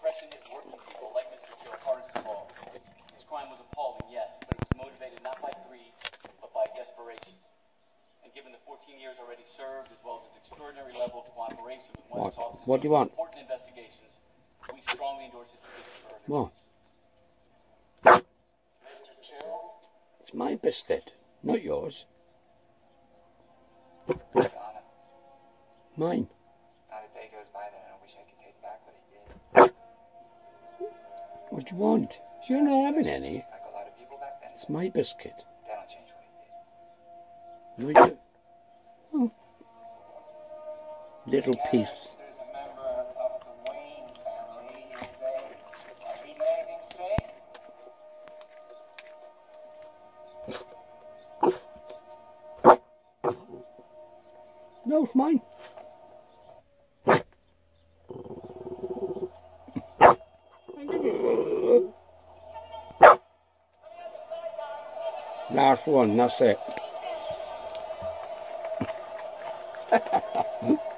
oppression working people like Mr. His crime was appalling, yes, but it was motivated not by greed, but by desperation. And given the 14 years already served, as well as extraordinary level of cooperation with what? officers, what do you want? important investigations, we strongly endorse his What? Mr. It's my biscuit, not yours. Mine. What do you want? You're not having any. It's my biscuit. No, you. Oh. Little piece. No, it's member Last one, that's it.